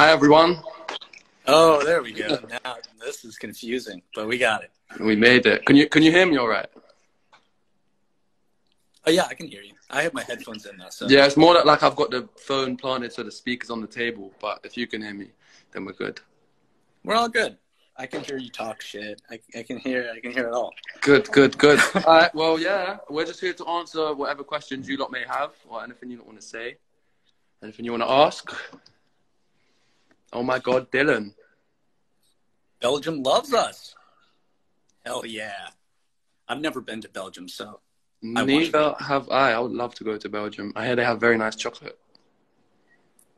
Hi, everyone. Oh, there we go. Now this is confusing, but we got it. We made it. Can you can you hear me all right? Oh yeah, I can hear you. I have my headphones in now. So Yeah, it's more like I've got the phone planted so the speaker's on the table. But if you can hear me, then we're good. we're all good. I can hear you talk shit. I, I can hear. I can hear it all. Good, good, good. all right. Well, yeah, we're just here to answer whatever questions you lot may have or anything you don't want to say, anything you want to ask. Oh my God, Dylan. Belgium loves us. Hell yeah. I've never been to Belgium, so I Neither have I. I would love to go to Belgium. I hear they have very nice chocolate.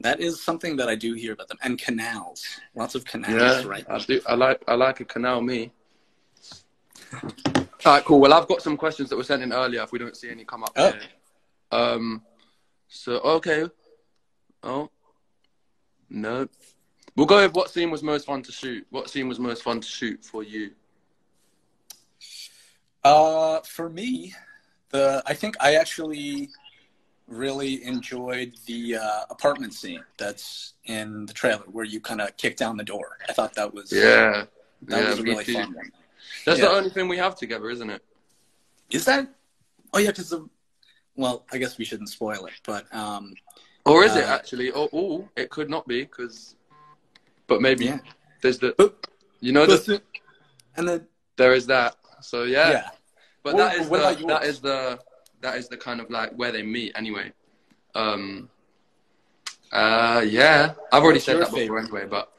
that is something that I do hear about them. And canals, lots of canals, Yeah, right? I do. I like. I like a canal. Me. All right, cool. Well, I've got some questions that were sent in earlier. If we don't see any come up Oh. here. Um. So okay. Oh. No. We'll go with what scene was most fun to shoot. What scene was most fun to shoot for you? Uh, for me, the I think I actually really enjoyed the uh, apartment scene that's in the trailer where you kind of kick down the door. I thought that was Yeah. that yeah, was a really too. fun one. That's Yeah. the only thing we have together, isn't it? Is that? Oh yeah, because the well, I guess we shouldn't spoil it, but um, Or is it Uh, actually? Or, or it could not be because. But maybe yeah. there's the. But- You know, the, and then there is that. So yeah, yeah. But that is the that is the that is the kind of like where they meet anyway. Um. Uh. Yeah. I've already What's said that before favorite? anyway, but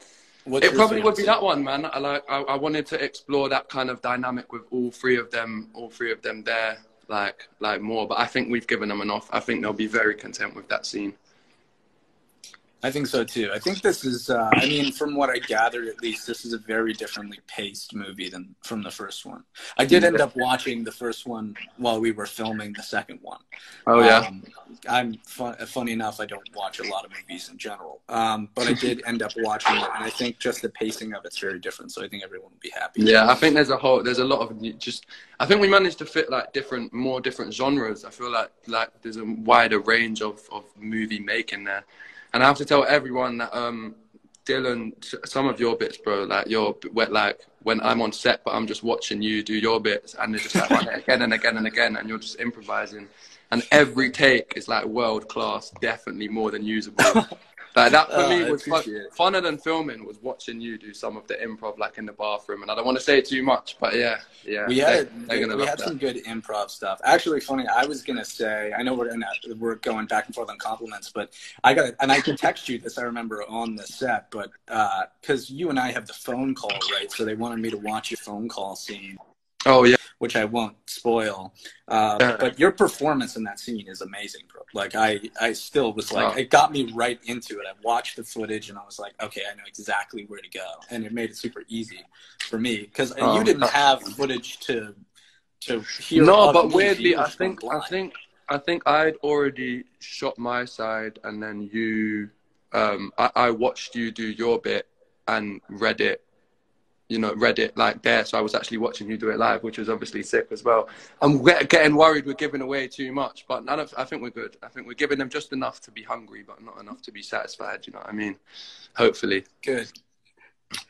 What's it probably would be that one, man. I like. I, I wanted to explore that kind of dynamic with all three of them. All three of them there, like like more. But I think we've given them enough. I think they'll be very content with that scene. I think so too. I think this is. Uh, I mean, from what I gathered, at least, this is a very differently paced movie than from the first one. I did end up watching the first one while we were filming the second one. Oh yeah. Um, I'm fun, funny enough. I don't watch a lot of movies in general, um, but I did end up watching it, and I think just the pacing of it's very different. So I think everyone will be happy. Yeah, I think there's a whole there's a lot of just I think we managed to fit like different more different genres. I feel like like there's a wider range of, of movie making there. And I have to tell everyone that um Dylan some of your bits, bro, like your like when I'm on set but I'm just watching you do your bits and they're just like again and again and again and you're just improvising and every take is like world class, definitely more than usable. Like that for Oh, me was fun, funner than filming was watching you do some of the improv like in the bathroom and I don't want to say too much but yeah yeah we they- had they're gonna we had that. some good improv stuff. Actually, funny. I was gonna say. I know we're gonna we're going back and forth on compliments, but I got and I can text you this. I remember on the set, but uh, because you and I have the phone call right, so they wanted me to watch your phone call scene, oh yeah which I won't spoil. Uh, but your performance in that scene is amazing, bro. Like I I still was like Oh. it got me right into it. I watched the footage and I was like, okay, I know exactly where to go, and it made it super easy for me because Oh, you didn't that's have footage to to hear. no but weirdly I think I think I think I'd already shot my side and then you um I, I watched you do your bit and read it you know read it like there so I was actually watching you do it live which was obviously sick as well I'm getting worried we're giving away too much but none of I think we're good I think we're giving them just enough to be hungry but not enough to be satisfied you know what I mean hopefully good.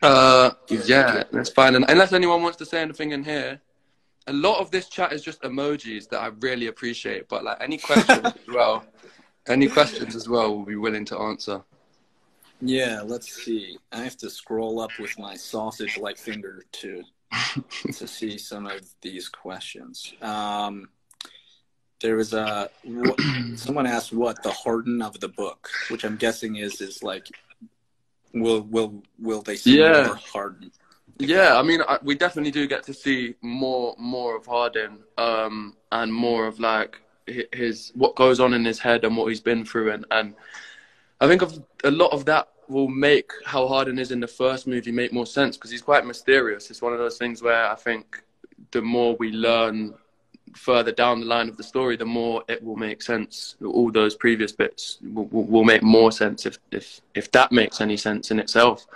Uh, Good, yeah, that's fine. And unless anyone wants to say anything in here, a lot of this chat is just emojis that I really appreciate. But like any questions as well, any questions as well, we'll be willing to answer. Yeah, let's see. I have to scroll up with my sausage-like finger to to see some of these questions. Um, there was a someone asked what the Hardin of the book, which I'm guessing is is like, will will will they see Yeah. more Hardin? Yeah, I mean, I, we definitely do get to see more, more of Hardin, um, and more of like his what goes on in his head and what he's been through, and and I think of a lot of that will make how Hardin is in the first movie make more sense because he's quite mysterious. It's one of those things where I think the more we learn further down the line of the story, the more it will make sense. All those previous bits will, will, make more sense if, if if that makes any sense in itself.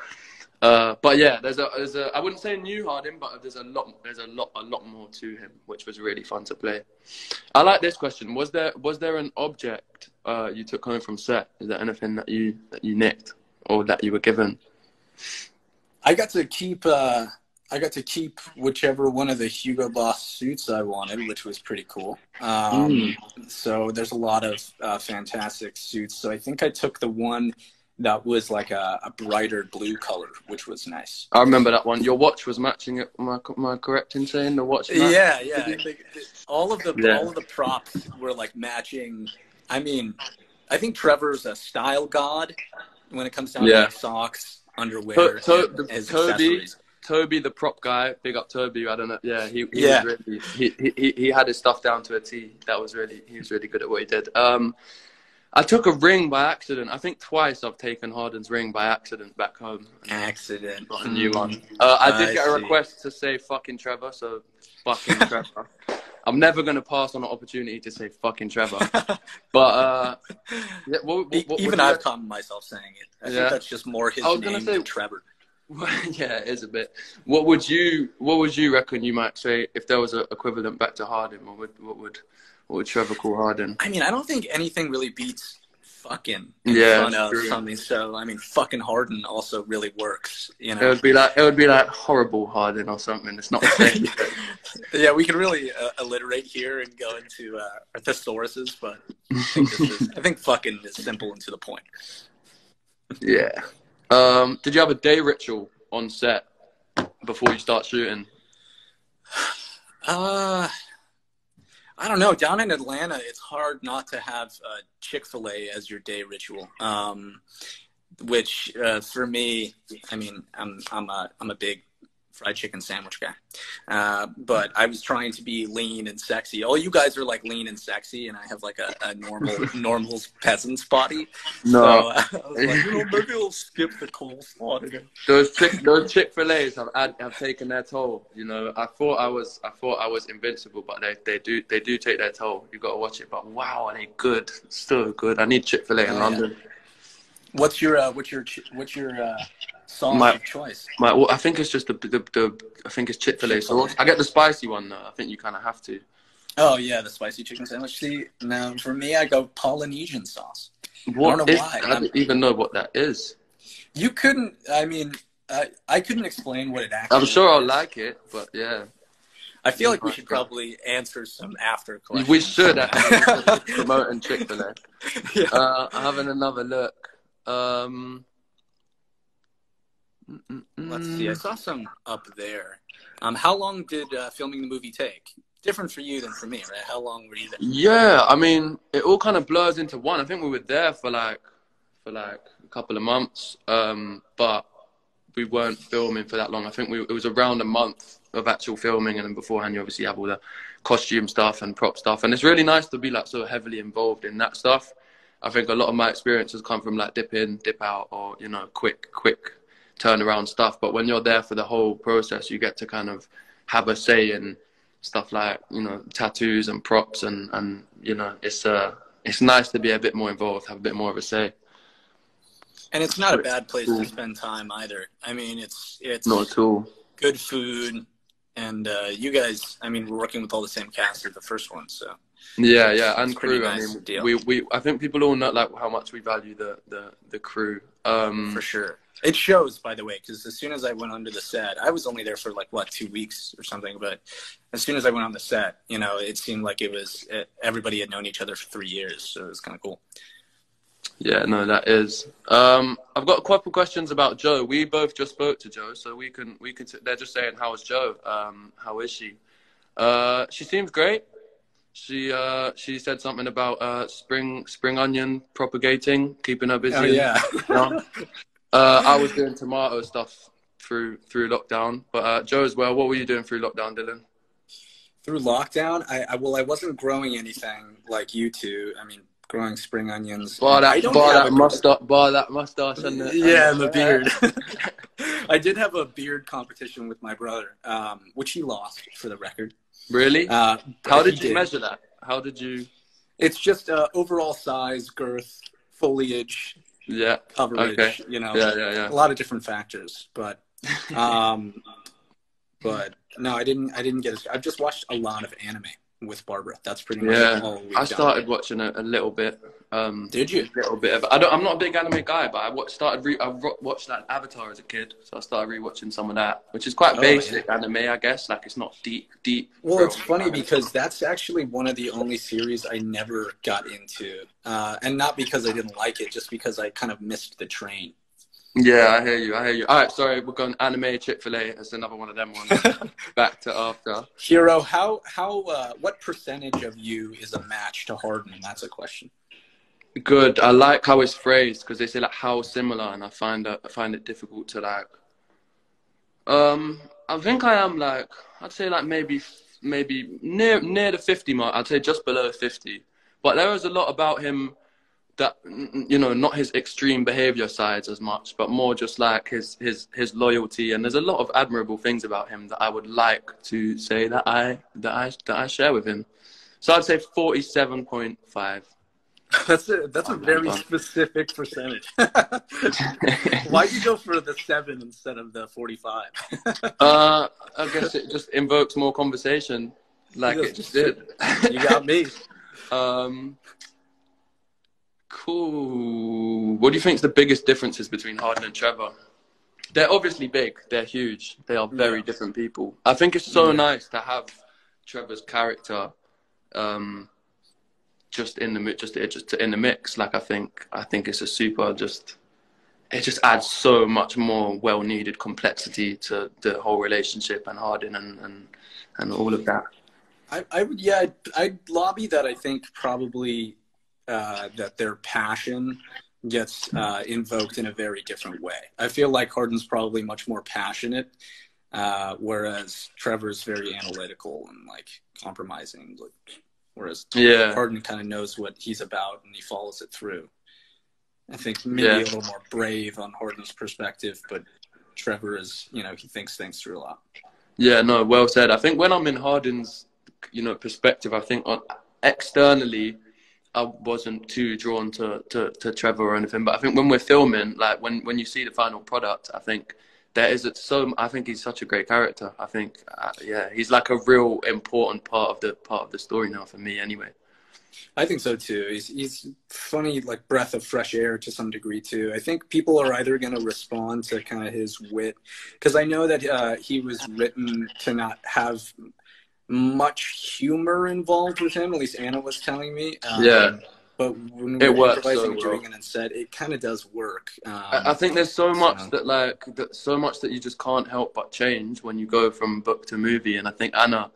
Uh, but yeah, there's a there's a I wouldn't say new Hardin, but there's a lot there's a lot a lot more to him, which was really fun to play. I like this question. Was there was there an object uh, you took home from set? Is there anything that you that you nicked or that you were given? I got to keep. Uh, I got to keep whichever one of the Hugo Boss suits I wanted, which was pretty cool. Um, mm. So there's a lot of uh, fantastic suits. So I think I took the one that was like a, a, brighter blue color, which was nice. I remember that one. Your watch was matching it. Am I, am I correct in saying the watch? Matched? Yeah, yeah. all of the yeah. all of the props were like matching. I mean, I think Trevor's a style god when it comes down yeah. to like socks, underwear, to, to, Toby. Toby, the prop guy, big up Toby. I don't know. Yeah, he, he yeah. Really, he, he he had his stuff down to a T. That was really he was really good at what he did. Um, I took a ring by accident. I think twice I've taken Hardin's ring by accident back home. Accident. Got a new one. Uh, I did I get a request to say fucking Trevor, so fucking Trevor. I'm never going to pass on an opportunity to say fucking Trevor. but uh, yeah, what, what, what, even I've caught myself saying it. I yeah. think that's just more his name say, than Trevor. yeah, it is a bit. What would you What would you reckon you might say if there was an equivalent back to Hardin? What would What would what would Trevor call Hardin? I mean, I don't think anything really beats fucking in yeah, front of something. So I mean, fucking Hardin also really works. You know, it would be like it would be like horrible Hardin or something. It's not the same. yeah, we can really uh, alliterate here and go into uh, thesauruses, but I think, is, I think fucking is simple and to the point. Yeah. Um, did you have a day ritual on set before you start shooting? Uh I don't know. Down in Atlanta, it's hard not to have uh, Chick Fil A as your day ritual. Um, which uh, for me, I mean, I'm I'm a I'm a big fried chicken sandwich guy. Uh, but I was trying to be lean and sexy. All you guys are like lean and sexy, and I have like a, a normal normal peasant's body. No, so, uh, I was like, you know, maybe I'll skip the coleslaw today. Those chick those Chick Fil A's have have taken their toll. You know, I thought I was I thought I was invincible, but they, they do they do take their toll. You got to watch it. But wow, are they good? So good. I need Chick Fil A in oh, London. Yeah. What's your uh, what's your what's your uh, sauce my, of choice? My, well, I think it's just the, the, the I think it's Chick Fil A sauce. I get the spicy one though. I think you kind of have to. Oh yeah, the spicy chicken sandwich. See, now for me, I go Polynesian sauce. What I don't know is, why. I don't even know what that is. You couldn't. I mean, I I couldn't explain what it actually. I'm sure is. I'll like it, but yeah. I feel like we should probably answer some after questions. We should promoting Chick Fil A. Yeah. Uh, having another look. Um, Let's see. I saw some up there. Um, how long did uh, filming the movie take? Different for you than for me, right? How long were you there? Yeah, I mean, it all kind of blurs into one. I think we were there for like for like a couple of months, um, but we weren't filming for that long. I think we, it was around a month of actual filming, and then beforehand, you obviously have all the costume stuff and prop stuff, and it's really nice to be like so heavily involved in that stuff. I think a lot of my experiences come from like dip in, dip out, or you know, quick, quick turnaround stuff. But when you're there for the whole process, you get to kind of have a say in stuff like you know tattoos and props, and and you know it's uh it's nice to be a bit more involved, have a bit more of a say. And it's not a bad place to spend time either. I mean, it's it's not at all good food, and uh, you guys. I mean, we're working with all the same cast as the first one, so yeah, yeah, and crew. Nice I mean, deal. we we I think people all know like how much we value the the the crew. Um, For sure. It shows, by the way, because as soon as I went onto the set, I was only there for like what two weeks or something. But as soon as I went on the set, you know, it seemed like it was everybody had known each other for three years, so it was kind of cool. Yeah, no, that is. Um, I've got a couple questions about Joe. We both just spoke to Joe, so we can we can. They're just saying, "How is Joe? Um, how is she?" Uh, she seems great. She uh, she said something about uh, spring spring onion propagating, keeping her busy. Oh yeah. uh, I was doing tomato stuff through through lockdown, but uh, Joe as well. What were you doing through lockdown, Dylan? Through lockdown, I, I well, I wasn't growing anything like you two. I mean, growing spring onions. Bar that, bar that mustache, bar that mustache, and the yeah, and the beard. I did have a beard competition with my brother, um, which he lost for the record. Really? Uh, How did you did. measure that? How did you? It's just uh, overall size, girth, foliage, yeah, coverage. Okay. You know, yeah, yeah, yeah. A lot of different factors, but, um, but no, I didn't. I didn't get. it. I've just watched a lot of anime with Barbara. That's pretty much yeah. I started watching it a little bit. Um, Did you? A little bit of. I don't. I'm not a big anime guy, but I watched, started. Re, I watched like Avatar as a kid, so I started rewatching some of that, which is quite Oh, basic anime, I guess. Like it's not deep, deep. Well, it's funny anime. because that's actually one of the only series I never got into, uh, and not because I didn't like it, just because I kind of missed the train. Yeah, I hear you. I hear you. All right, sorry, we're going anime Chick Fil A. That's another one of them ones. Back to after. Hero, how how uh, what percentage of you is a match to Hardin? That's a question. Good. I like how it's phrased because they say like how similar, and I find I find it difficult to like. Um, I think I am like I'd say like maybe maybe near near the fifty mark. I'd say just below fifty. But there is a lot about him that you know not his extreme behavior sides as much, but more just like his his his loyalty. And there's a lot of admirable things about him that I would like to say that I that I that I share with him. So I'd say forty seven point five. That's a that's a very specific percentage. Why'd you go for the seven instead of the forty-five? Uh, I guess it just invokes more conversation, like it just did. You got me. um, cool. What do you think is the biggest differences between Hardin and Trevor? They're obviously big. They're huge. They are very Yeah. different people. I think it's so Yeah. nice to have Trevor's character, um, just in the just just in the mix. Like I think I think it's a super just. It just adds so much more well-needed complexity to the whole relationship and Hardin and, and, and all of that. I, I would yeah I'd, I'd lobby that I think probably uh, that their passion gets uh, invoked in a very different way. I feel like Hardin's probably much more passionate, uh, whereas Trevor's very analytical and like compromising. Like, whereas Yeah. Hardin kind of knows what he's about and he follows it through. I think maybe Yeah. a little more brave on Hardin's perspective, but Trevor is you know he thinks things through a lot. Yeah, no, well said. I think when I'm in Hardin's, you know, perspective, I think on, externally, I wasn't too drawn to, to, to Trevor or anything. But I think when we're filming, like when, when you see the final product, I think there is so. I think he's such a great character. I think, uh, yeah, he's like a real important part of the part of the story now for me, anyway. I think so too. He's he's funny, like breath of fresh air to some degree too. I think people are either going to respond to kind of his wit, because I know that uh, he was written to not have much humor involved with him. At least Anna was telling me. Um, Yeah. But when It we're works so and well. doing it instead, it kind of does work. Um, I, I think there's so much so- that like that so much that you just can't help but change when you go from book to movie. And I think Anna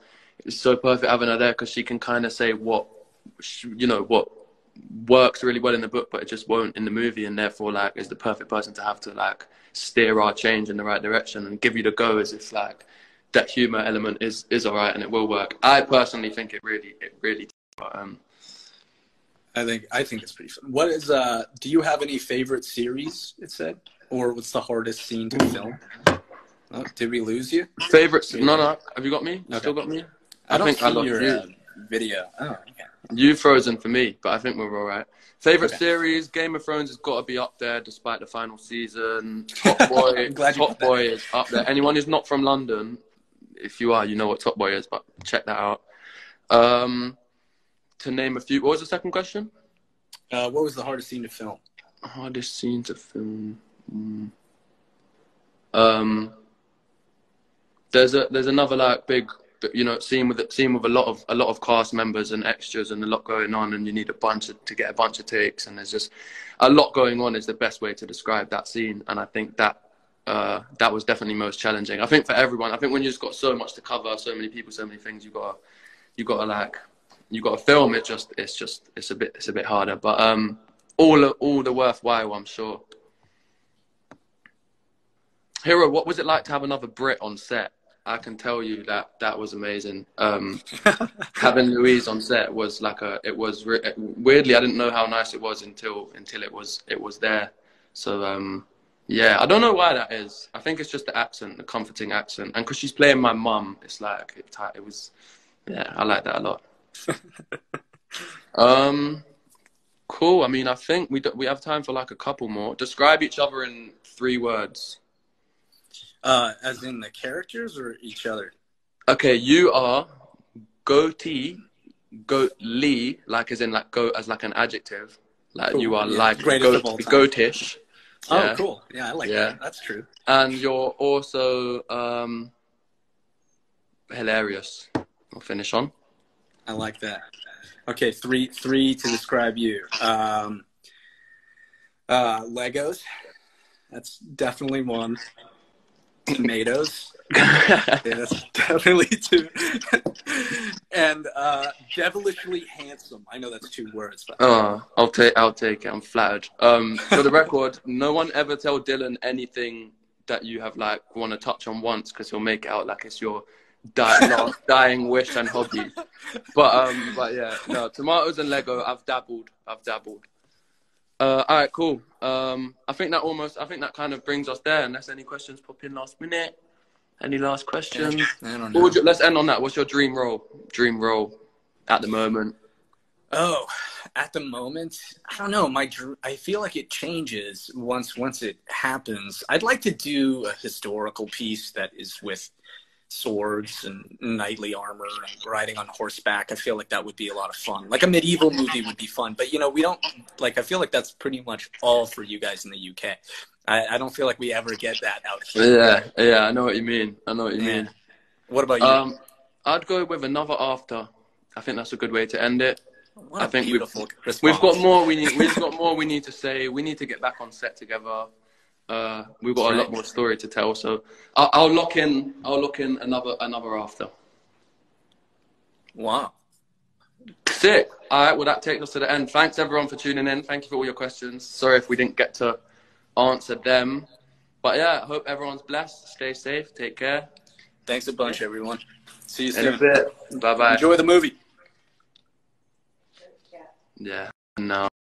is so perfect having her there because she can kind of say what you know what works really well in the book, but it just won't in the movie, and therefore like is the perfect person to have to like steer our change in the right direction and give you the go as if like that humor element is is alright and it will work. I personally think it really it really. But, um, I think I think it's pretty fun. What is uh? Do you have any favorite series? It said, or what's the hardest scene to film? Oh, did we lose you? favorites? No, no. Have you got me? You Okay. Still got me? I, don't think see I lost your you. uh, video. Oh, okay. You frozen for me, but I think we're all right. Favorite Okay. series: Game of Thrones has got to be up there, despite the final season. Top Boy, Top Boy is up there. Anyone who's not from London, if you are, you know what Top Boy is, but check that out. Um, to name a few, what was the second question? Uh, what was the hardest scene to film? Hardest scene to film. Mm. Um, there's a there's another like big you know scene with scene with a lot of a lot of cast members and extras and a lot going on and you need a bunch of, to get a bunch of takes and there's just a lot going on is the best way to describe that scene and I think that uh, that was definitely most challenging. I think for everyone, I think when you just got so much to cover, so many people, so many things, you got you got to like you got to film. It just it's just it's a bit it's a bit harder, but um, all all the worthwhile, I'm sure. Hero, what was it like to have another Brit on set? I can tell you that that was amazing. Um, having Louise on set was like a. It was re- weirdly. I didn't know how nice it was until until it was it was there. So um, yeah, I don't know why that is. I think it's just the accent, the comforting accent, and because she's playing my mum, it's like it, it was. Yeah, I like that a lot. Um, cool. I mean, I think we do, we have time for like a couple more. Describe each other in three words. Uh, as in the characters or each other? Okay, you are goatee, goat Lee, like as in like goat as like an adjective, Like Cool. you are Yeah, like goat, goatish. Oh, Yeah. cool. Yeah, I like Yeah. that. That's true. And you're also um, hilarious. I'll finish on. I like that. Okay, three three to describe you. Um, uh, Legos. That's definitely one. Tomatoes. Yeah, that's definitely two. and uh, devilishly handsome. I know that's two words, but Oh, I'll take I'll take it. I'm flattered. Um, for the record, no one ever tell Dylan anything that you have like want to touch on once because he'll make it out like it's your last dying wish and hobby. But um, but yeah, no tomatoes and Lego. I've dabbled. I've dabbled. Uh, all right, cool. Um, I think that almost. I think that kind of brings us there. Unless any questions pop in last minute. Any last questions? I What would you, let's end on that. What's your dream role? Dream role at the moment. Oh, at the moment, I don't know. My dr- I feel like it changes once once it happens. I'd like to do a historical piece that is with swords and knightly armor and riding on horseback. I feel like that would be a lot of fun. Like a medieval movie would be fun, but you know, we don't like. I feel like that's pretty much all for you guys in the UK. I, I don't feel like we ever get that out here. Yeah, yeah, I know what you mean. I know what you Yeah. mean. What about you? Um, I'd go with another after. I think that's a good way to end it. what I think we've- response. We've got more. We need. We've got more. We need to say. We need to get back on set together. Uh, we've got a lot more story to tell. So I'll, I'll lock in. I'll lock in another another after. Wow. Sick. All right. Well, that takes us to the end. Thanks everyone for tuning in. Thank you for all your questions. Sorry if we didn't get to answer them. But yeah, I hope everyone's blessed. Stay safe. Take care. Thanks a bunch, everyone. See you soon. Bye bye. Enjoy the movie. Yeah. No.